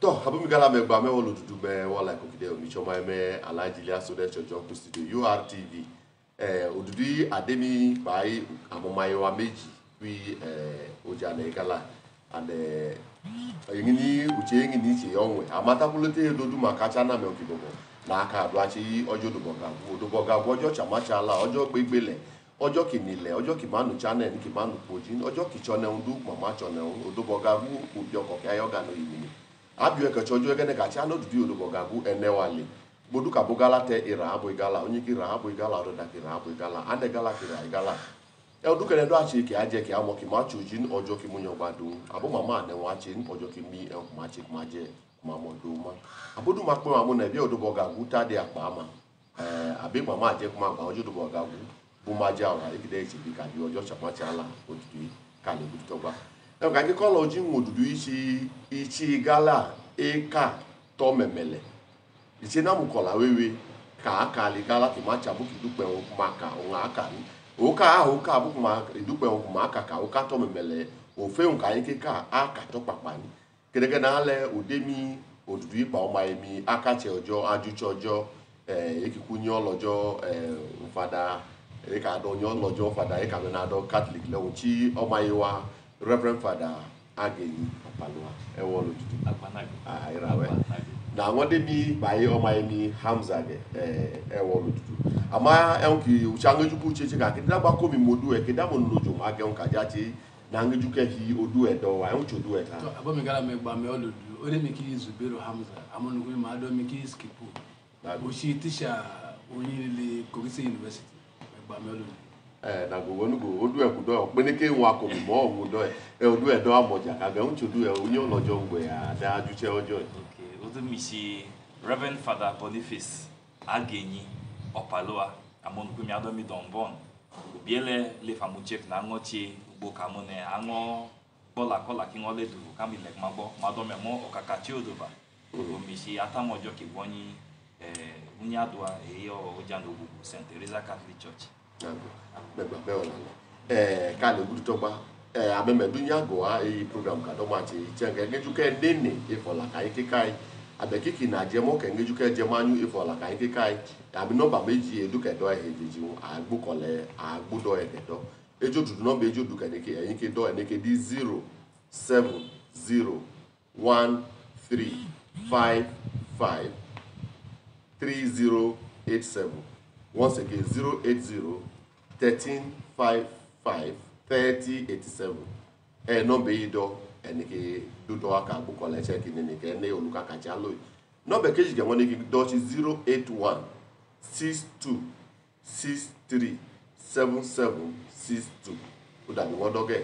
tɔ abomigala mɛ gba mɛ wɔlɔ dudu mɛ wɔla kokide omi tsɔma yɛ mɛ alaji liaso ɖe tsɔtsɔ kpo studio urtv ɛɛ odudu yi ademi kpa yi amomayewa meji kpi ɛɛ odza ne gala ane eŋini utse eŋini tse ɔwɛ amatakolo te dodu ma katsa na mɛ oki bɔbɔ n'aka do atsi ɔdzɔ dobɔ gagu dobɔ gagu ɔdzɔ tsamatsa la ɔdzɔ gbegbe lɛ ɔdzɔ kini lɛ ɔdzɔ kimanu tsanɛ ni kimanu kpodzi ɔdzɔ kitsɔ nɛŋu du mama tsɔ mini abiɔ kɛtsɔ ɔdzɔ gɛnɛ gatsi ano dudu odobɔ gagu ɛnɛ wa le gbodu kabo gala tɛ ira abo gala onye ki ira abo gala ɔdɔ daki ira abo gala ane gala ki ira gala ɛwudu kɛnɛ do atsi ki adze ki amɔ ki ma tso dzi ɔdzɔ ki mu nyɔgba do abo mama anɛ wa tsi ɔdzɔ ki mi ɛn kuma tsi kuma dze kuma mɔ do ma abodu ma ma mo na ebi odobɔ gagu ta de akpa ma ɛɛ abe mama adze kuma gba ɔdzɔ odobɔ gagu bumadze awa eki ɖe etsi bi kaɖi ɔdzɔ tsamatsi ala odudu yi k'ale gudutɔ gba ɛn gake kɔlɔ dzi ŋu odudu yi tsi itsi gala eka tɔ mɛmɛ lɛ itsi namu kɔla wewe ka aka li gala kì ma tsa buki dukpɛ ŋu kuma ka ŋu aka ni o ka aho ka buku ma dukpɛ ŋu kuma aka ka o ka tɔ mɛmɛ lɛ ofe ŋu ka yi ke ka aka tɔ kpakpa ni. Kedeke na alɛ ode mi odudu yi kpa ɔma yi mi aka tsɛ ɔdzɔ adzutsɛ ɔdzɔ ɛɛ ekiku nyɔ lɔdzɔ ɛɛ nfada eka dɔ nyɔ lɔdzɔ fada eka mɛ dɔ reverend fada ageni ɔpaloa ɛwɔ lo tutu Agbanago. ayira wɛ Agbanago. na ŋɔ de mi ba yi ɔma yi mi hamza gɛ ɛwɔ tutu ama ɛŋ ki wutsi aŋedzuku tsetse ka kete dagba ko mi mo du ɛ kete amo nodzo ma gɛ ŋu kadza tse na aŋedzu kɛhi o du ɛ dɔ wa ɛŋ tso du ɛ ta. To abomigala me gba me olodu ore mi ki Zubairu Hamza. Amonukumi ma do mi ki Skipu Nago. oshi tisha onyilile Kogise University me gba o du ɛ ku dɔ ɛ kpeneke ŋu ako mi mɔ ɔmu dɔ ɛ ɛ o du ɛ dɔ amɔdza ka gɛ ŋu tso du ɛ o nyɔ lɔdzɔ ŋgɔ ya da adzutsɛ ɔdzɔ yi. Okay, otu misi Reverend Father Boniface Agenyi Opaloa amonukumi adomi Donbon obiele le famu check na tse ugbo kamu ne aŋɔ kpɔla kɔla ki ŋɔ le du kami le kuma gbɔ madɔmɛ mɔ ɔkaka tsi o do ba omisi atamɔdzɔ ki gbɔnyi ɛɛ ŋunyadua eyɔ odzando gbogbo St Teresa Catholic Church. Gbẹgbẹ ọla ẹẹ k'ale wulitɔgba ɛɛ amɛmɛdu nyagoa eyi program ka dɔmɔ ati tiɛ kɛ ŋɛdzu kɛ nene efɔla ka yi keka yi abɛ kiki na dzɛmɔ kɛ ŋɛdzu kɛ dzɛmɔ anyu efɔla ka yi keka yi ami nɔmba meji edu kɛ dɔ ɛhɛ dzedzi ŋu agbo kɔlɛ agbo dɔ yɛ kɛ dɔ edzo dudu nɔmba edzo du kɛ neke ɛyin ke dɔ ɛneke di zero seven zero one three five five three zero eight seven once again zero eight zero thirteen five five thirty eighty seven. Ẹ nọmba yìí dọ ẹnìkè dúdọ aka lóye nọmba kejì kẹ wọn ní kí dọ sí zero eight one six two six three seven seven six two. Ó dàbí wọn dọgẹ.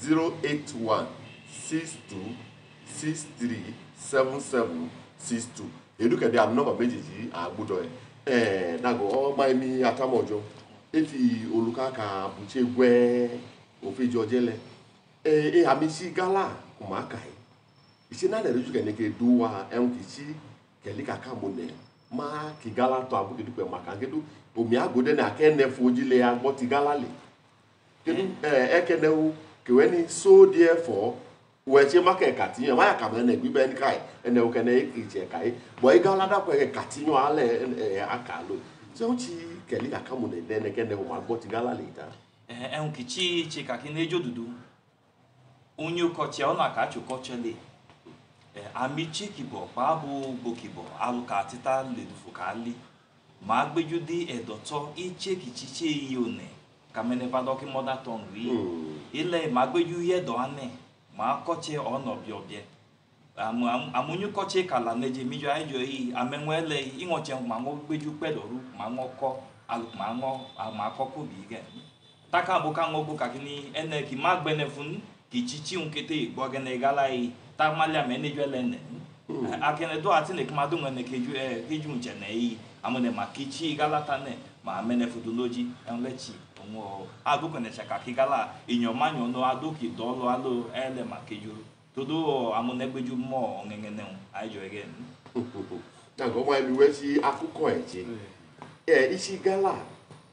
Zero eight one six two six three seven seven six two. Èdùkẹ̀dẹ̀ àmì nọ́mbà méjèèjì àgbúdọ̀ ẹ̀ ẹ̀ dàgọ̀ ọmọ ẹni atámọ̀jọ efi olùkàkà bùchẹ́ gbẹ́ òfin jọjẹ́ lẹ ẹ̀ ẹ̀ àmì sí gálà kò má kà ẹ̀ ìṣe náà lè rẹ́jú kẹ̀nẹ́kẹ́ dó wa ẹ̀hún kì í sí kẹ̀lí kàkà mọ̀ nẹ̀ má kì gálà tó àbúkẹ́dùpẹ̀ má kà ń kédo omi àgọ́dẹ́ ní akẹ́nẹ́ fojì lẹ̀ agbọ́ ti gálà lẹ̀ kedu ẹ ẹkẹnẹ wo kewẹ ni so deɛ fɔ wɛtsɛ ma kɛ kati yɛ ma yà kàmɛ nɛ gbígbɛ ní káyɛ ɛnɛ wò kɛnɛ eke tsɛ káyɛ bɔn ega la dàpọ̀ ɛ kati yɔ alɛ ɛ aka lo sɛ wọ́n ti kɛlɛ kaka mu nɛ dɛ nɛ kɛnɛ wò ma gbɔ ti gala le ta. ɛhun kìtsi tsi kaki n'edzo dudu. Onye kɔtsiɛ ɔna katso kɔtsiɛ le. Ɛ ami tsi kibɔ kpaabo gbo kibɔ alu ka tita le dufo ka li. Maa gbɛdzo di ɛdɔtɔ itse kìtsi tse yi one kamene va dɔ ki mother tongue yi ilẹ̀ maa gbɛdzo yɛ dɔ anɛ maa kɔtsiɛ ɔnɔ biɔbiɛ amu amu amunyu kɔtsiɛ kala nedze mi dzo ayi dzo yi amɛŋɔ lɛ yi iŋɔtsiɛ maa ŋɔ gbɛdzo kpɛ dɔ ru maa ŋɔ kɔ alu maa ŋɔ maa kɔ ko bi gɛ taka bo ka ŋɔ bo kaki ni ɛnɛ ki ma gbɛnɛ fun ki tsitsi ŋu kete gbɔ gɛnɛ gala yi ta ma lia mɛ ne dzo lɛ nɛ akɛnɛ do ati ne kuma do ŋɔ ne kedzo ɛ kedzo ŋutsɛ nɛ yi ame ne ma gala ta nɛ ma mɛ ne foto n'odzi ɛn lɛ tsi ŋɔ ado kɛnɛ tsɛ kaki gala enyɔ ma nyɔ no ado ki dɔ lo alo ɛlɛ ma kedzo todo ne nɛ ŋu ayi dzo gɛ dàgọ̀ ọmọ ẹni wẹ́ sí akókò ẹ̀ jẹ ẹ isi gala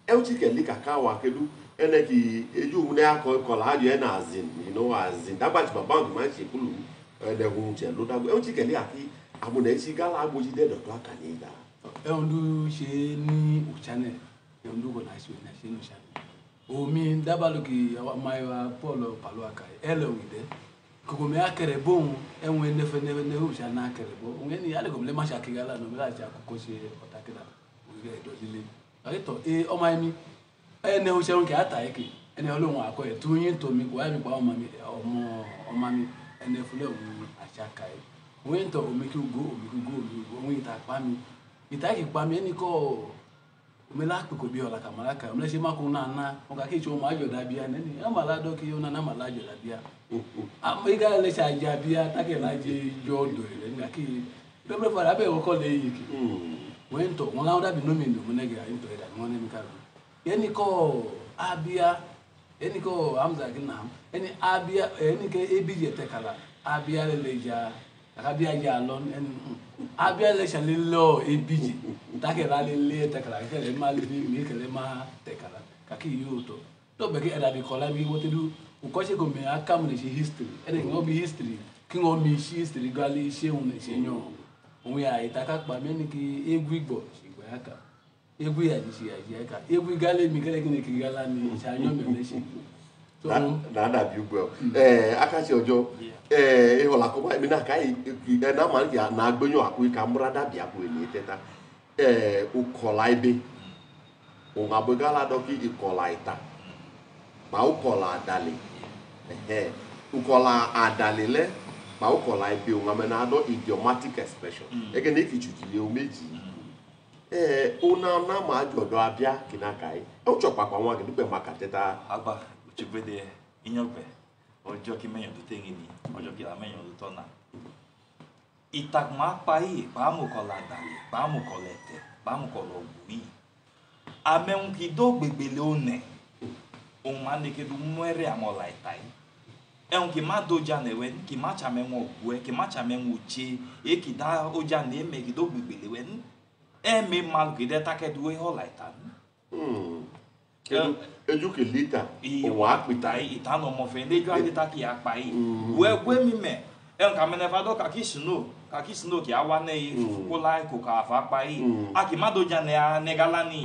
kẹ̀lé kàkà wà kedu ẹnẹ kì ejú mu ní akọ ayọ ẹ nà azin you know azin. Dàgbà tí bàbá ògùn máa ń ṣe kúlù ẹdẹhun jẹ ló dàgbé ó ti kẹlẹ àti àmúnà ẹsí gálà agbójí dẹdọdọ àkànní ìdá ẹ̀hún ló ṣe ní òchánẹ̀ ẹ̀hún ló kọ̀ náà ṣe ní ṣe ní òchánẹ̀ omi dábàlókè amáyéwa paul palo aka ẹlẹ òyìnbẹ kòkòmẹ akẹrẹ bóun ẹ̀hún ẹnẹfẹ nẹfẹ òchánẹ̀ akẹrẹ bó. Òun ẹni alẹ kòmẹlẹ má ṣàkíyà lánà mi láti àkókò ṣe ọ̀tàkìlà òyìnbẹ ìdọ̀lílé àyètọ̀ ẹ ọmọ ẹni ẹni òchánẹ̀ kì á tà ẹkẹ ẹni ọlọ́run àkọ ẹ̀ tó yín tó mi kò wáyé mi pa ọmọ mi ọmọ ọmọ mi. Ẹni ẹfúlẹ̀ òun àṣàkà ẹ̀. Òun yẹn tọ̀ omi kí ogo omi kí ogo omi kí ogo òun yìí tà pa mi kí ìṣòwò máa jọ̀dá bíyà nẹ́ni ẹ̀ máa ládọ́ kí ó náà máa lájọ̀dá bíyà àmọ́ ìka lẹ́sẹ̀ àjà bíyà tákẹ́ lájẹ yọ ọ̀dọ̀ rẹ̀ nígbà kí pẹ́pẹ́ fara bẹ́ẹ̀ wọ́kọ́ lé yìí kì wọ́n ń tọ̀ wọn láwọn dàbí nómi ìdò múnẹ́gẹ̀ àyè ń tọ̀ ẹ̀dá ni wọ́n ní ká lọ. Ẹni kọ́ abíyá ẹni kọ́ hamza ginam ẹni abíyá ẹni kẹ́ ebi yẹ tẹ̀kala abíyá lẹ́lẹ́ jà abíyá yà lọ ẹni abíyá lẹ́sẹ̀ lélọ́ ebi yẹ takẹ́la lélẹ́ tẹ̀kala kẹ́lẹ́ má lé mi kẹ́lẹ́ má tẹ̀kala kàkí yóò tọ̀ tó bẹ̀ kí ẹ̀dá bi kọ́lá bí wọ́n ti du ukọ́ṣe kò mẹ́ akamu lè ṣe history ẹni kí wọ́n bí history kí wọ́n mi ṣe history gbálẹ̀ iṣẹ́ òun lè ṣe yàn òun yà ìtaka pa mẹ́ni kí egwu ìgbọ̀ ṣègbè aka egwu yàjí ṣe yàjí aka egwu gálẹ̀ mi kẹ́lẹ́ kí ni kì í gálá ni ìṣàyàn mẹ́lẹ́ ṣe tó òun nàá dàbí ugbẹ ọ ẹ akasi ọjọ ẹ ìhọlà kọmọ ẹmi náà káyì ẹ náà máa ń yà náà gbẹnyọ àkó yìí ká múra dàbí àkó yìí ní tẹta ẹ ukọlà ebe òun àbẹgàlà dọkì ìkọlà ìta mà ukọlà àdàlẹ ẹhẹ ukọlà àdàlẹ lẹ mà ukọlà ebe òun àmẹ náà dọ idiomatic expression. Ẹgẹ ní kìtù kìlẹ o méjì ẹ òun náà náà máa jọdọ abíá kìnnà káyì ẹ ń tsọ pàpà wọn àgẹdùgbẹ máa kà tẹta. agba uchegbede inyọgbe ọjọ́ kí mẹ́yàn tó tẹ́yìn ni ọjọ́ kí la mẹ́yàn tó tọ́nà. Ìtàkùn apáyé pàámùkọ̀lá dàlẹ̀ pàámùkọ̀lá ẹ̀tẹ̀ pàámùkọ̀lá òwúrí amẹ́hùn kì í dó gbègbèlè ònẹ̀ òun máa ní kedu mẹ́rẹ̀ àmọ́lá ìta yìí. Ẹ̀hùn kì má dojà nẹ̀wẹ́ kì má tsàmẹ́hùn ọ̀gbọ́ ẹ̀ kì má tsàmẹ́hùn òtse ẹ̀ kì í dá ọjà ní ẹ̀mẹ́ kì í dó gbègbèlè wẹ́. Ẹ̀mẹ́ malu kì í dẹ́ tákẹ́du ẹ̀ họ́lá ìta ní edu edu ke lita òun àpìtà ìta ìtànà ọmọfẹ lẹjọ àdìta kì í apá yìí. Wẹgbẹ mi mẹ ẹn kà mẹnẹfà dọ kàkí sino kàkí sino kì í awa nẹ yìí kóla kò kà fà pa yìí. Àkì má dojà nẹ anẹgala ni.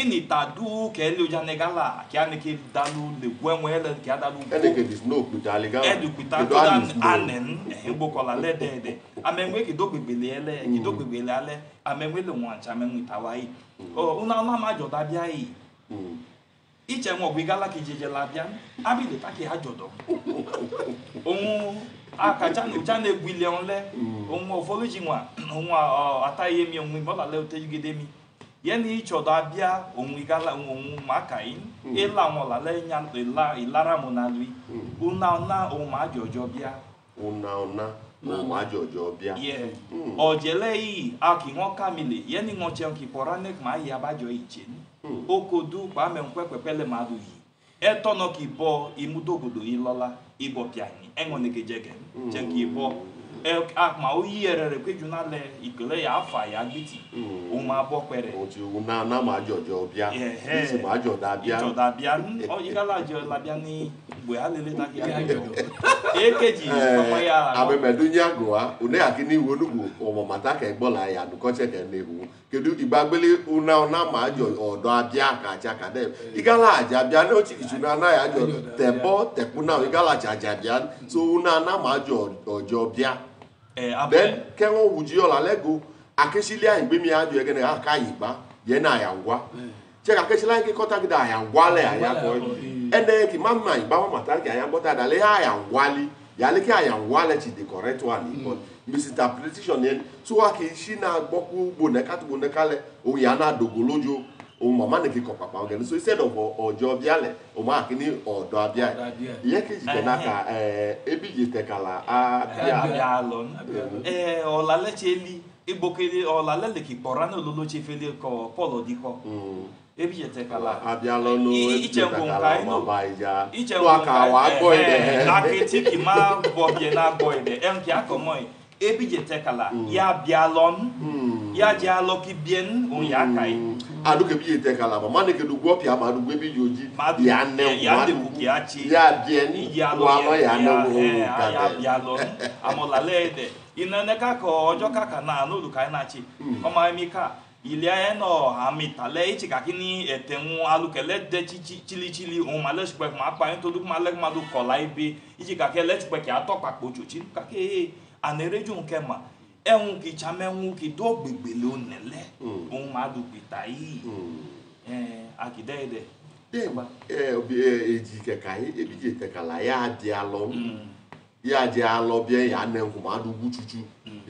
Ìní ta du kẹ lé ojà nẹgala kì á nìkè dalu lè wẹwẹ ẹlẹ kì á dalu ẹni kejì snow pìtà àlегà ẹdù pìtà tó dá anẹn ẹhìn gbókọlá lẹdẹẹdẹ. Amẹwé kì í dó gbègbèlè ẹlẹ kì í dó gbègbèlè alẹ. Amẹwé lè wọn àti amẹwé ìtawá yìí. Ọ ọ̀nà ọ̀nà má jọ dábíà yìí iche nwa ọgwụ igala ka ijeje labịa abilita ka ha jọdọ. Ohun akacha na ucha na-egwu ile nle ohun ụfọdụ ji nwa nwa ataghị emi onwe ma ọlala otejigide mi. Ya na ịchọdọ abịa ohun igala ohun ma aka yi ịla nwa ọlala nya ịla ịlara mụ na alụ una una ohun ma ajọ ọjọ bịa. Ọ̀nà ọ̀nà òun àjọjọ bíà. ye ọjẹlẹ yìí aki wọn kamile ya wọn jẹun kìpọ̀ra ní ma abájọ ìjẹ ní okodu pàmẹ nkpẹpẹpẹlẹ ma do yìí ẹtọnà kì bọ ìmúdògòdò yìí lọla ìbọ pìàní ẹwọn ní kejẹgẹ jẹ kì bọ ẹ àmà ó yí ẹrẹ rẹ péjú náà lẹ ìpìlẹ yà á fà yà gbìtì òun máa bọ pẹrẹ òun ti òun náà náà máa jọjọ bíà Ẹ̀hẹ́. ìsì máa jọdá bíà. ìjọba bíà ọyíkálà jẹ labíà ní ìgbé alẹlẹ tàkì àjọdọ èkejì ọmọ yà rà lọ. amẹmẹdunyago wa one akini wonugbo ọmọmata kẹgbọla ya nukọtsẹ kẹnehu kedu ìgbàgbélé una ọ̀nà máa jọ ọ̀dọ̀ abíà kàtsà kàdé igala àjà bíà ní otsi kìtù náà náà yà jọ tẹ̀bọ́ tẹ̀kú náà igala àjà bíà so una náà máa jọ ọjọ́ ẹ abẹ. Then kẹ́wọ́n wùjí ọ̀la lẹ́gò akésílẹ̀ àyìnbémi àjọ ẹ̀gẹ́ náà ká yìí gbá yẹn náà yà wá. Tsẹ akésílẹ̀ àyìnkè kọ́tà gidi àyà wálẹ̀ àyà kọ́ ẹnẹ kì má mà ìgbà wọn màtá kì àyà bọ́tà dàlẹ́ àyà wálé yàlẹ́ kí àyà wálẹ̀ ti the correct one ni but misinterpretation yẹn tí wàá kì í sí náà gbọ́ kú gbònẹ́ká tó gbònẹ́ká lẹ̀ òun yà náà dògò lójó òun màmá nìkì kọ̀ pàpà ọ̀gẹ̀ ní so instead of ọjọ́ bíálẹ̀ òun máa kí ní ọ̀dọ̀ abíà Ọ̀dọ̀ abíà. ìyẹn kejì tẹ̀ náà ka ẹ̀ ebi yìí tẹ̀ kàlà abíà abịa alọ ee ọlalẹ cheli igbokele ọlalẹ leki kpọra na ololo chefele kọ pọl dikọ ebi yete kala. Abíà lọ́nu I- ebi iche yìí tẹ̀ ngwụ kàlà nka ọmọ ịnụ. bá ìjà iche tó a kà wà á gbọ́ ilẹ̀ akiti ki ma bọ bie na gbọ ide enki akọmọ yi ebije tekala ya bialon ya je alo ki bien on ya kai aduke bi yete kala. Ma mane ke du gbo pia ma du gbe bi Ma du- ya ne ya ma de du- ku ki a chi. ya ya lo wa lo ya ne wo eh, ga ya de. bialon amolale de inene ka ko ojo kaka na no lu kai na o ma mi ka ile aye no ami tale ichi ka kini etenwu alukele de chichi chili chili on ma le spe ma pa yin to du ma le ma du kola ibe ichi ka ke le spe ki atopa po chuchi ka ke anereju nke ma ehun ki chamenwu ki do gbegbe lo nele Mm. ohun ma du pita yi Mm. eh akide de de eh obi eh, eji ke kai e bi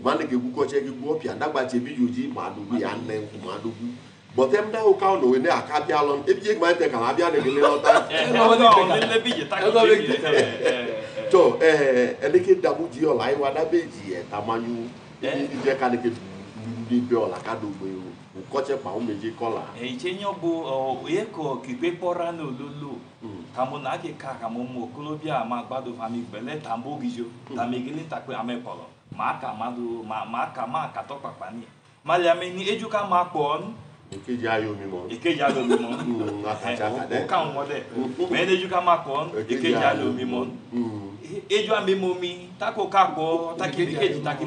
yete kala ya di alo mm ya di alo bi ya ne nku ma du gu chuchu ma ne ke gu ko che ke gbo pia dagba che bi joji ma du gu ya ne nku ma du gu but em da o ka no we ne aka bi alo e bi je ma te kala bia ne ke le lota eh Ẹ lọ wọlé no ìtẹ̀ka. le le bi je ta Ẹ lọ wọlé ki ìtẹ̀ka. eh to eh ene ke dabu di ola iwa da beji e tamanyu Eh. ni je ka ne ke du ni. Be ola ka do gbe o o ko che pa o meje kola ìchenyo bụ onye ka okikpe kpọra n'ololo kamo na ake ka ma tamegili takpe amepọrọ ma aka mmadụ ma ma aka ma akatọ kpakpani maliameni ejuka ma kpọọ nkeji ayo mi mo èkejì alomimọ Mm, akacha aka de. ọka wọn dẹ mẹni ejuka ma kpọọ èkejì alomimọ Mm. eju tako ka kpọ taki Èkejì èkejì ame taki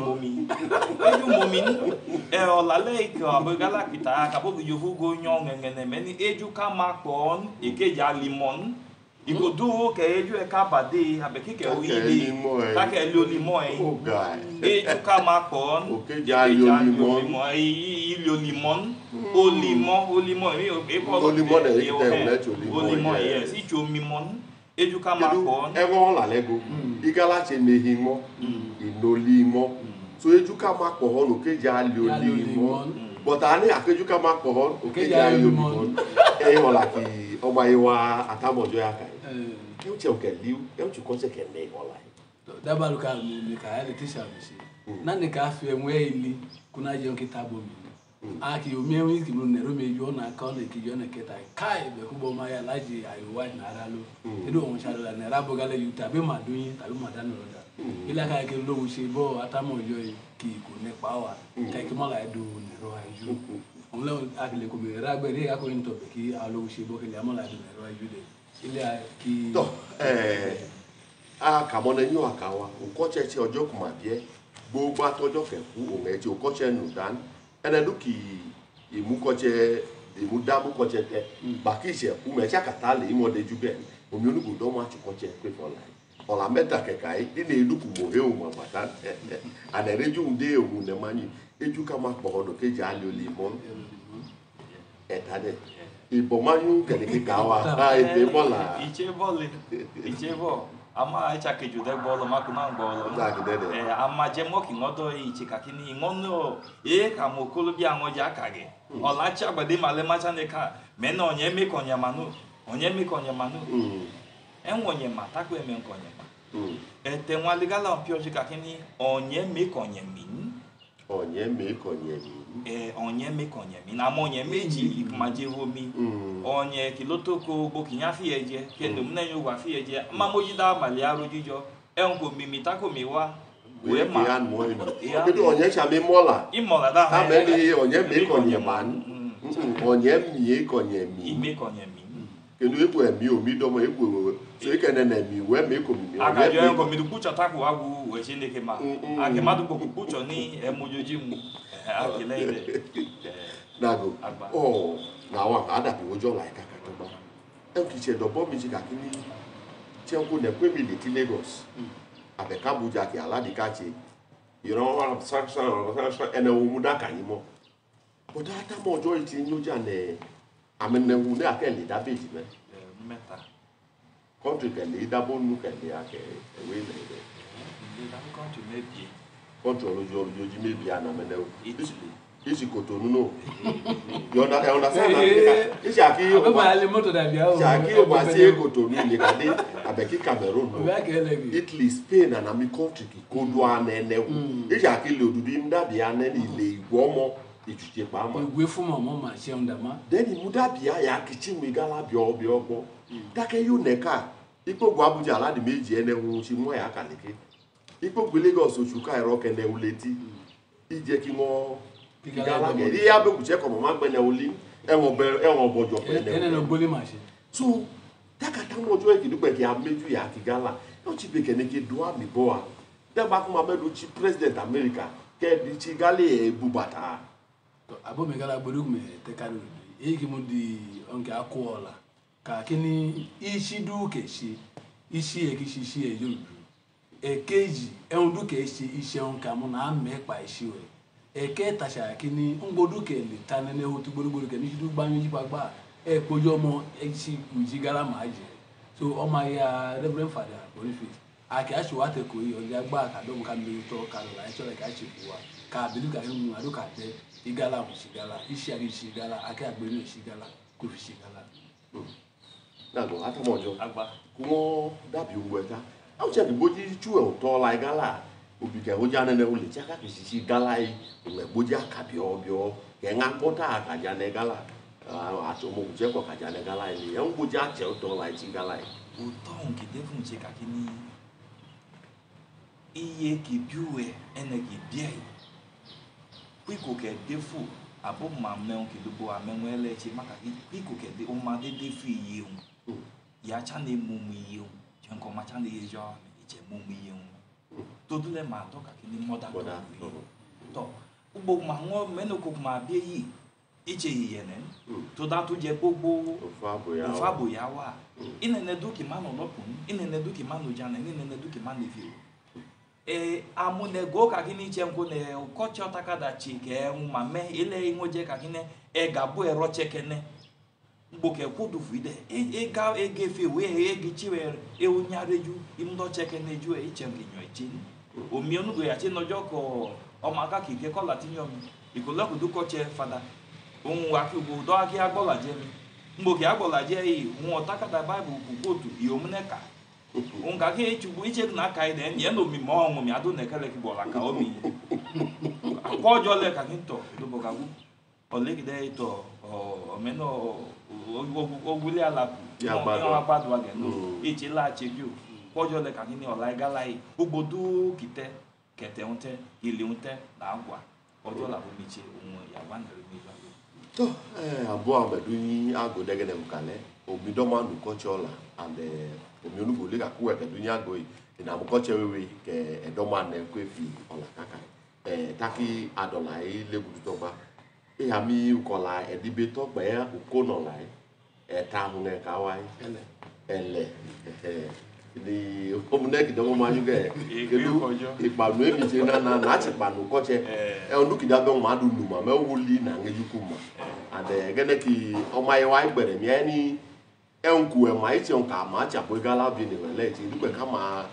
mọ. momi eju momi ẹ ọlalẹ ike abegala kita kabogi yovu go nyọ ngẹngẹnẹ mẹni eju ka ma kpọ èkejì alimọn igodo kẹ eju ẹ ka bade abẹkikẹ Kake oyile limo ẹ. kake lolimọ ẹ Oh, guy. eju ka ma kpọ Òkèjì aliolimọ. ili olimọ olimọ olimọ Olimọ na ekite ehulechi olimọ, olimọ yes. yes icho omimọ eju ka ma kpọ ebe ọ lalego igala che mehi mọ. Inoli mọ so ejuka ma kpọ hɔ no keji ali Ali oli oli mọ mọ. but ani ma no Keji ali ali oli mọ. mọ ɛyi wɔ la ki ɔgba yi wa atamɔjɔ ya ka yi Eh, ɛwɔ kyɛw kɛ liw ɛwɔ tsi kɔsɛ kɛ ne wɔ la yi dabalu ka mi mi ka yale tisha mi se na ne ka fi enwe ili kuna je nki tabo mi a ki o mi enwe ki no ne ro mi yo na ka ne ki yo na keta kai be ku bo ma ya laji ayo wa na ara lo edo won sha la ne ra bo gale yu tabi ma dun yin tabi ma da no da ila ka ke lo se bo atamo yo yi ki ko ne pa wa ka ki mo la do ne ro ayu on le a ki le ko mi ra gbe ri ka ko yin be ki a lo se bo ki le mo la do ne ro ayu de ile a ki tɔ ɛɛ a kamɔ ne nyo akawa okɔtsɛ tsi ɔdzɔ kuma biɛ gbogbo atɔdzɔ kɛku òŋɛ tsi okɔtsɛ nu dan ɛnɛ do ki emu kɔtsɛ emu dabu kɔtsɛ tɛ baki sɛ kumɛ tsi akata le imɔ de ju bɛ omi onugo dɔ ma tsi kɔtsɛ kpe fɔ la yi ɔla mɛta kɛkɛ yi ine edu kumo he o ma bata anɛ de ju de omu ne ma nyi edu kama kpɔ do kedzi ali oli mɔ ɛta dɛ ibɔmanyu kɛlɛkɛ kawa ha ebe mɔ la. iche bọọlụ iche bọọlụ ama icha kejude bọọlụ maka na bọọlụ Zaki dede. Eh, ama je moki ngodo iche kakini ngono e ka mo kolobia ngoja aka gị ọlachi agbade male macha ne ka mena onye me konye manu onye me konye manu Mm, enwonye ma takwe me konye ma mm. ete nwaligala mpio ji kakini onye me konye min onye mee ka onye mee eh onye me konye min ama onye meji ma je homi Mm. onye kilotoko gbokinya fi eje kendo mna yo wa fi eje. Ma moji da mali aro jijo. En ko mimi tako mi wa. We ma. nụọ enu Ya. Kedu onye chami mọla imola da. Ha mee n'ihe onye ka onye onye onye mi. Ime konye mi. Kedu ekwu emi omi ewewe so ikene na emi wee mee ka omimi onye aka yo ko mi du pucho tako agu we chineke ma Mm, mm. ake ma du ko pucho ni emojoji mu ake le ile nago Agba. ọ na awa ka adabi wojọ la ika ka tọgba enkiche dọbọ mi ji ka kini tiẹnko na ekwe mi leti lagos. Abẹka abuja ki aladikache ìran sansan sansan ẹnẹ ohun daka yìí mọ bọdá átámọ ọjọ yìí ti ń yọjà nẹ amẹnẹhu ní akẹlẹ dábèjì mẹ meta. kọńtì kẹlẹ Con rikele idabo nu kele ake ewe na ere. Kọntu mebie. Kọntu ọlọjọ ọlọjọ mebie. Italy. Isi na kíkà. Isi aki Isi aki yóò wá sí koto nu ilé kàdé àbẹ̀kí Italy Spain ànàmí kọ́ntì kì kó do anẹ́nẹ́ o. Isi aki lè òdùdú ndàbí anẹ́ ní ọmọ ìtùtù pàmò igwe fún mọ mọ ma ṣe ń dama dẹ́ni mú dàbí àyà kìchí mu igala bíọ́ bíọ́ gbọ́ dákẹ́ yóò nẹ́ka ikpógun abuja aládìí méjì ẹnẹ́hu ti mú ẹ̀yà kàlẹ́kẹ́ ikpogbe lagos oṣù ká ẹ̀rọ kẹ̀nẹ̀ ò létí ìjẹ́ kí wọ́n lágbàá. lágẹ̀ ní abẹ́kùsẹ́ kọ̀ mọ́ má gbẹ̀nẹ̀ ò lé ẹ̀wọ̀n bẹ bọ̀jọ̀ pẹ̀lẹ̀ ene no boli ma se. So mɔjɔ yi kidu kpɛkɛ ameju ya kigala n'o ti be kɛnɛ ke do ami bɔ wa president america kɛ di tsi gali yɛ bubata to abo mi gala gbolu me te ka do e ki mo di onke ako ola ka kini isi du ke se isi e ki si si e yo du èkejì ẹ̀hún dúkẹ́ ṣe iṣẹ́ ohun kà mú náà mẹ́pa ìṣe rẹ̀ ẹ̀kẹta ṣàkíní ńgbódúkẹ́ lè ta nẹ́nẹ́ o ti gbódúgbódú kẹ́ níṣẹ́ dúgbà yín yípagbá ẹ̀ kojú ọmọ ẹ̀ṣin kùjì gara máa jẹ so ọmọ ayé reverend father boniface àkè àṣù wa tẹ̀ kò yí ọ̀dẹ́ agbá àkàdọ́mù ká lóyún tọ́ ká lọ́la ẹ̀ sọ̀rọ̀ ká ṣe fún wa ká àbílú ká igala mú ṣìgala iṣẹ́ àgbẹ̀ ṣìgala àkẹ́ àgbẹ̀rẹ̀ ṣìgala kò fi ṣìgala. nàgọ atamọjọ agba kó wọn dàbí owó ẹka àwọn tiẹ̀ dìbò jí tú ẹ̀ tọ́ la gala òbí kẹ́ ó já nẹ́nẹ́ olè tí a kàkì sí sí gala yìí. Ìmọ̀ ẹ̀gbọ́ já kàbíọ́ bíọ́. Kẹ́ ń gbọ́ tá a kàjá nẹ́ gala àti ọmọ òkùnjẹ́ kọ̀ kàjá nẹ́ gala yìí. Ẹ̀ ń gbọ́ já tẹ̀ tọ́ la ti gala yìí. ụtọ nke devil che ka gịnị ihe ka biue ene ka bia kwiko ka defu abụ ma mmewu ka dobo amenwu elechi maka gị kwiko ka de ụma de defu ihe wu ya cha na emume ihe wu je nke ọma cha na ihe jọ ije emume ihe wu todule ma atọ ka gịnị mọda Mother tọ ugbo ma ṅụọ menoko ma bịa yi ne Mm. tó dá tó jẹ gbogbo. Ofu abụya wa. Mm. inene duki ma n'ọlọpụ inene duki ma n'ojana inene duki ma n'evi ee amụnego ka gị n'iche nkwụ na ụkọchị ọtakadachi ka enwu ma mee ile inweje ka gị na egabụ ero chekene mgboke kwudufu ide ịga egefe wee egichiwe ewunyareju imdọ chekene ju iche nginyo iche omi onugo ya chi nọjọ kọ ọmaka kike kọla tinyomi ìkọlẹ́kùdúkọ̀chẹ́ fada. Ohun akíwò dọ́ akí agbọ́làjẹ́ mi. Mgboke agbọ́làjẹ́ yìí wọn ọ̀tákàtà baịbụl kwukwotu iyomuneka ohun kàkí ìchùgbù iche na aka ide ẹni ẹni omi mọ ọhún mi adó nẹkẹlẹ kí bọ̀lá ka omi akọ ọjọ́ lẹ kàkí ntọ̀ ìdúbọ̀kàwú ọ̀lẹ́gidẹ́ ìtọ̀ ọ̀mẹ́nà ogwúlé alapù Ya gbádùn. wọn agbádùn agẹ̀ náà Mm. ìchí láàchẹ́ bí o kọjọ́ lẹ kàkí ní ọ̀la ẹgálá yìí gbogbo dúkìtẹ́ kẹtẹ̀ ń tẹ́ ilé ń tẹ́ là ń wà ọjọ́ làwọn mi ṣe ohun ìyàwó ànàrí mi lọ. tó ẹ abụọ amedu yi agụ degede m kale omi dọma nu kọchị ọla and eh, omi onugbo le kakụ ekedu nye agụ yi ị na mkọchị wewe ke edọma na ekwefi ọla kaka ẹ taki adọla yi lebudu tọgba ịha mi kọla edibe tọgba ya uko nọla yi ẹta ahụ ẹ ka wa yi ẹlẹ. Ẹlẹ. Ni ma kẹ. Ègbé kedu kọjọ. ìpànù èmi ti na na na kọchẹ Ẹ. ẹ onukida mẹ wuli na ŋejuku ma ade gẹnẹ ki ọma yi wa mi ẹnku ẹ ma etse nka ma tsi abo igala bi ne wẹlẹ eti dukpẹ kama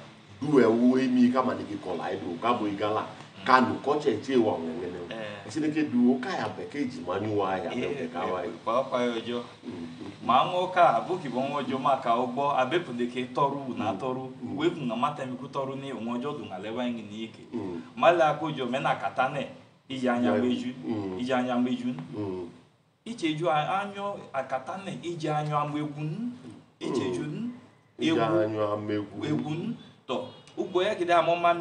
du ẹwu emi kama ne ki kọla yi do kabo igala. Kanu kọtsẹ tse wa ŋẹŋẹnẹ Ẹ. ẹsẹ ne ke du o ka ya bẹ ke dzi ma nyu wa ya bẹ kẹ ka wa yi pàápàá ọjọ́ màá ń wọ́ká àbókì bọ́ wọ́n ọjọ́ máa ka ọgbọ́ abẹ́pùdéke tọ́rù nà tọ́rù wékùn nà má tẹ̀mí kú tọ́rù ní òun ọjọ́ dùn àlẹ́ wáyé ní ike. Mm. mmalẹ̀ àkójọ mẹ́nà kàtá nẹ̀ ìyá anyameju Mm. ìyá anyameju Mm. ìcheju anyọ àkàtá nẹ̀ ìjẹ anyọ amegwu ìcheju ìjà anyu amegwu egwu tọ ugbo ya kide amụma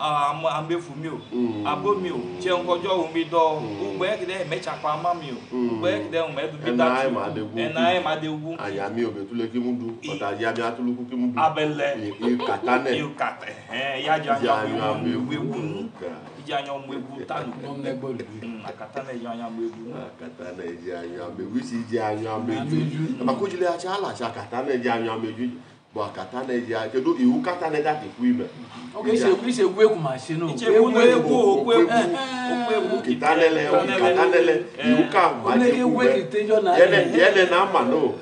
mi o am- amefu mi o. Mm. abo mi o. Che nkọjọ ohun mi dọ ugbo ya kide emechakwa ama mi o. Ugbo ya kide ohun medu bi ma de wu. ẹna ẹ ma de wu anya mi o betule ki mu du. Ọta ya mi atuluku ki mu du. Abẹlẹ. Ìkàtà nẹ. Iu kata ẹhẹn ya jẹ ìjà anya anyu mu ewu amegwu ewu ka. ija anya mu ewu tanu ọmọ mi gbọ lùdú Mm, akata na ija anya mu ewu akata na eji anyu ameju isi ji anyu ameju Ameju. Ojile acha alacha akata na eji anyu ameju bụ akata na eji kedu iwu kata na eji akekwu ime ok wu ekun ma ṣe náà Iche ewu na ewu okwu ewu Eh, okwu ewu kita nele kita nele iwu ka ma eke jekwu wu be ekitejọ na na ama no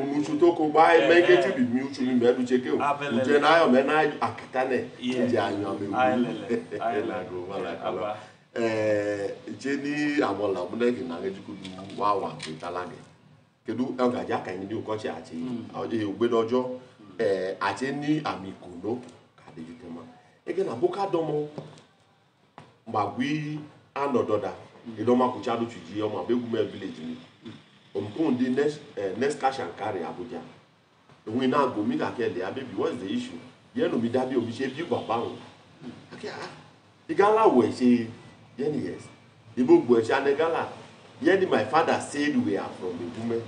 onusu to ko gba eme nke ti bi mi uchu mi mẹdu cheke o. Abẹlẹ. uje na ayọ mẹ na akata na Yeah. eji anyu ameju Ayẹlẹlẹ, ayẹlẹlẹ. Elago, malakala. Aba. Eh, je ni àwọn làmúlẹ̀ kì náà ẹjú kudu wá wà pé tálágẹ̀ kedu ẹgbàjá kàyìn ní ọkọ̀ọ̀chì àti ògbédọjọ́ àti ní àmì ìkùnú kàdéjì tẹ́mà ege na bóká dọ́mọ gbàgbé ànọ̀dọ̀dà ìdọ́mọ akùchá ló tùjì ọmọ abẹ́gùnmẹ́ village ni. Òmùkún di next cash and carry Abuja. Òun iná gbomi kàkẹ́ lè abébí what's the issue? Yẹnu mi dábí omi ṣe bí bàbá òun Ake, ah, igala wo ɛhyɛ yɛne yes. Ibo gbo ɛhyɛ ane gala yɛne my father said we are from edume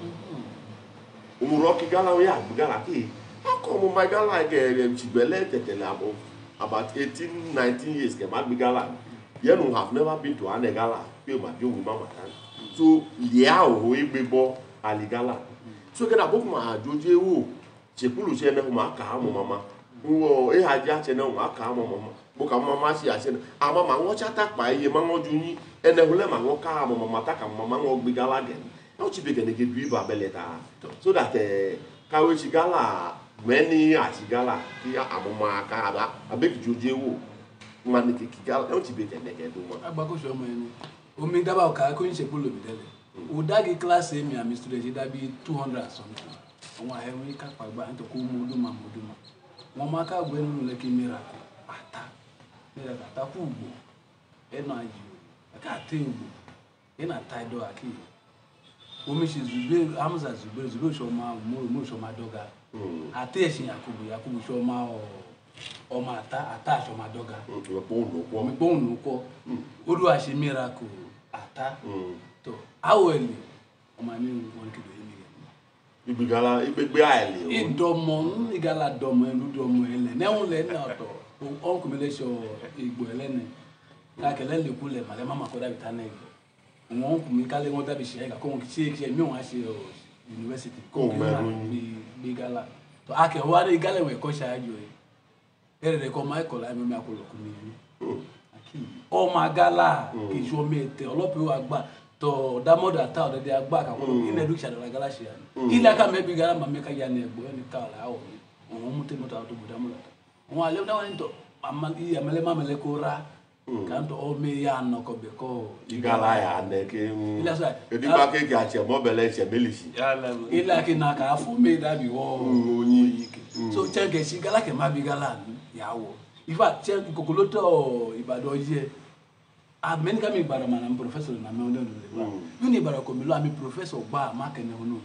umurɔ ki gala wo yɛ agbe akɔ mo my gala kɛ ɛɛ tsigbɛlɛ tɛtɛlɛ abo about eighteen nineteen years kɛ ma gbe gala. Yɛnu have never been to ane gala. Pe ma ma ma tan so lia o egbe bɔ ali gala. So na bo kuma adzodzo wo tsekulu tse ne kuma aka mo mama wɔ ehadza tse ne kuma aka mo mama bo ka mama si ase ne ama ma ŋɔ tsa ta kpa eye ma ŋɔ dzo nyi ene ho lɛ ma ŋɔ ka mo mama ta ka mama ŋɔ gbe gala gɛ ɛwɔ tsi be gɛnɛ ke dui ba bɛ lɛ ta. So that ɛɛ kawo tsi gala mɛ ni ati gala ki amoma ka aba abe kidzodze wo ma ne ke ki gala ɛwɔ tsi be gɛnɛ kɛ do ma. agbakoso ọmọ ẹni omi dábàá ọkà kó ń ṣe polo mi tẹ́lẹ̀ òdàgé kíláàsì èmi àmì student ṣe dàbí two hundred and something. Àwọn àhẹwò yìí kápá gbà ń tọkọ mú ọdún máa mú ọdún máa wọn máa ká gbé nínú lẹkì mìíràn àtà mìíràn àtà kú gbò ẹnà ayò àká àtẹ ògbò ẹnà àtà ẹdọ àkè omi ṣe zùgbé hamza zùgbé zùgbé ṣọmọ òmùrò òmùrò ṣọmọ adọga àtẹ ẹṣin yakubu yakubu ṣọmọ ọmọ àtà àtà àṣọmọ adọga ìwọ̀pọ̀ òun ló gbóhùn kọ. Olúwa ṣe miracle àtá tó awọlẹ ọmọ mi wọn kìlọ yé mi rẹ. Gala igbegbe àìlè o. ìdọmọ ìgala dọmọ ẹlú dọmọ ẹlẹ nẹhùn lẹ ní ọtọ. Ọkùnrin lè ṣọ ìgbò ẹlẹni kákẹlẹ lè kú lẹ màlẹ má má kọ dàbí tánà ẹgbẹ wọn ọkùnrin kálẹ wọn dàbí ṣe ẹgà kóhun ṣe ṣe mí wọn á ṣe ọ yunifásitì Gbé gala. Akẹ wà ní gala ìwé ẹ̀kọ́ ṣáájú ẹ ẹrẹ rẹ kọ máa kọ láì mímí akọlọkùn mi yìí ọmọ agala kìsù ọmọ ẹtẹ ọlọpẹ wa gba. Tọ dámọdà tá ọdẹdẹ agba kakọ ilẹ dúkìá dọla gala ṣe yanni ilẹ aka mẹbi gala mami ka yanni ẹgbọ ẹni ká ọlà awọ mi ọwọn mú tẹmọtò àwọn tó bọ dámọdà tá wọn alẹ wọn ni tọ amẹlẹ mamẹlẹ kó ra kàn tọ ọmọ ya nọkọ bẹ kọ igala ya ne ke mu Ilé sọ- edigba keke atsɛ mɔbɛlɛ tsɛ melisi. yálà ló ilẹ ake na kà fún mi dàbí wọ. Mm, oyin. so tiẹ gẹ̀ẹ́sì gala kẹ má bi gala yà wọ. Ifá tiẹ kòkòló tọ ìbàdàn yẹ amẹni kami ìbàdàn mà nà mi professor nà mi ọdún ọdún wa ní ìbàdàn kò mi lọ àmì professor gbà má kẹne hó nù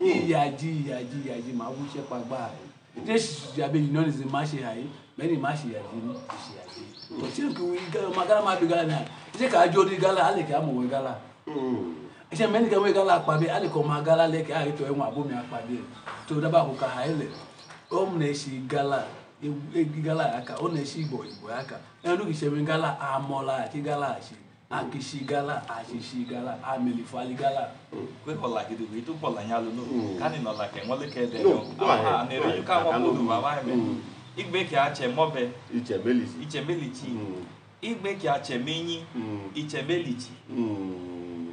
ìyàjí ìyàjí ìyàjí mà wúṣẹ pa gbà. Yìí tí èsì abẹ unionism má ṣe àyè mẹni má ṣe yàjí ní ìṣe àyè tó tiẹ kò wí ọmọ gala má bi gala ṣé kà á jó di gala alẹ kì á mọ̀ wẹ gala ɛsɛ mɛ nika weka la akpabe ali kɔ ma gala lɛ kɛ ayi tɔ ɛŋɔ abomi akpabe to daba ko ka ha yɛ lɛ ɔmu na esi gala egi gala yaka ɔmu na esi ibɔ ibɔ yaka ɛnu kisɛ mi gala amɔ la ati gala asi akisi gala asisi gala amelifali gala pé ọ̀la gidi wèé tó pọ̀ là yálò ló kánì nà ọ̀la kẹ̀ wọ́n lé kẹ́ dẹ̀ No, yọ. àwọn go ànẹ̀rẹ̀ ahead. yóò ká wọn Kàkà kó lù bàbá yẹn Mm. Igbe kì á tsẹ̀ mọ́bẹ itsɛ melisi. ìtsẹ̀ mélìtì igbe kì á tsẹ̀ mẹ́yìn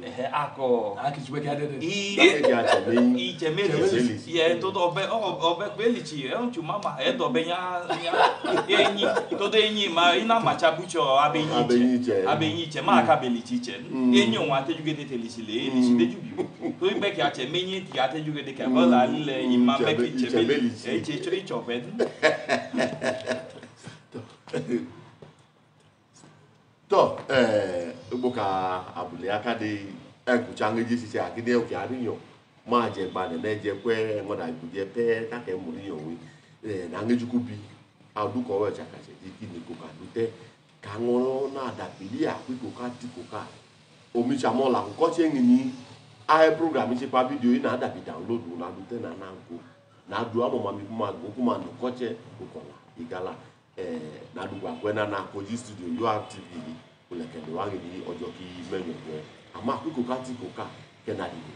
ìtsẹ̀ mélìtì ẹ̀hẹ́ akọ akisi bɛ kɛ adɛ dɛ atsɛ tó tó ọbẹ̀ ọbẹ̀ mélìtì ẹ̀ ń tù mama bẹ̀ nyá nyá ẹ̀yìn tó tó ẹ̀yìn ma iná màtsa bùtsọ̀ abẹ́yìn Abẹ́yìn ìtsẹ̀ ìtsẹ̀. abẹ́yìn ìtsẹ̀ máa ká bẹ̀lìtì ìtsẹ̀ ẹ̀yìn òun atẹ́júgẹ́dẹ́ tẹ̀lìsì lé ẹ̀lìsì dẹ́jú bi tó igbe kì á tsẹ̀ mẹ́yìn tì atẹ́júgẹ́dẹ́ kẹ̀ bọ́ọ̀lù alẹ́ ìmá Ìtsẹ̀ mẹ́kì mé- ìtsẹ̀ ìtsẹ̀ mélìtì mélìtì. ẹ̀ ìtsẹ̀ ìtsọ̀ bẹ́ẹ̀ tɔ ɛɛ gbogbo ka abuli aka de ɛkutsa ŋedzi sisi akidi oke ariyan máa jẹ gba nẹnẹ jẹ pẹ ŋɔda ìgbòjẹ pẹ kakẹ mú níyàn wí ɛ n'aŋedzuku bi adukɔ wɛ tsakasɛ ti kí ni ko ka do tɛ kaŋɔ náà dàbílí àpé ko ká ti ko ká omi tsamɔ la kò kɔtsi ɛŋini ayɛ program tsi pa video yi náà dàbí download náà do tɛ náà náà go náà do amɔ mami kó ma go kó ma nù kɔtsɛ kó kɔla igala ɛɛ náà do gbàgbɛ náà náà kɔdzi studio UR TV yi kɛlɛ wá ŋini ɔdzɔ kí mɛnyɔ gbɛ àmọ́ àpé ko ká ti ko ká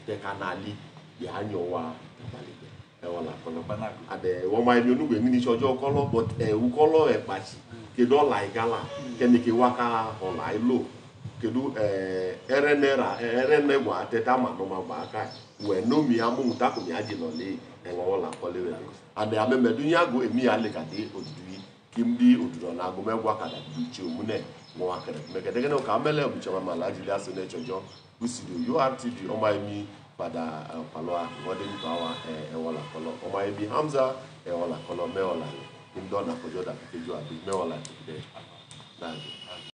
tɛ ká náà li yà á nyɔ wa. Tabalẹ gbɛ ɛwɔ la kɔlɔ Banago. adɛ wɔn ayi onugbe mi ni sɔdzɔ kɔlɔ but ɛwu kɔlɔ ɛkpatsi kedu ɔla yi gala kɛnɛ ke wa ka ɔla yi lo kedu ɛɛ ɛrɛnɛ ra ɛrɛnɛ wa tɛta ma nɔ ma gba ka yi wɛ nomi amu ta ko mi adi nɔ le ɛwɔ ɔla kɔlɛ wɛ adɛ amɛmɛ du nyago emi ale ka de odudu yi kim di odudu ɔna ago mɛ wa ka da du tsi omu nɛ ŋɔ wa kɛrɛ mɛ kɛtɛ kɛnɛ o ka mɛlɛ o tsɛ ma la adi la so ne tsɔdzɔ usidio urtv ɔmɔ ayi mi pada kpalɔa wɔde nipa wa ɛwɔ la kɔlɔ ɔmɔ ayi mi hamza ɛwɔ la kɔlɔ mɛ ɔla yi ndɔ na kɔdzɔ da kekedzo abi mɛ ɔla ti dɛ na do.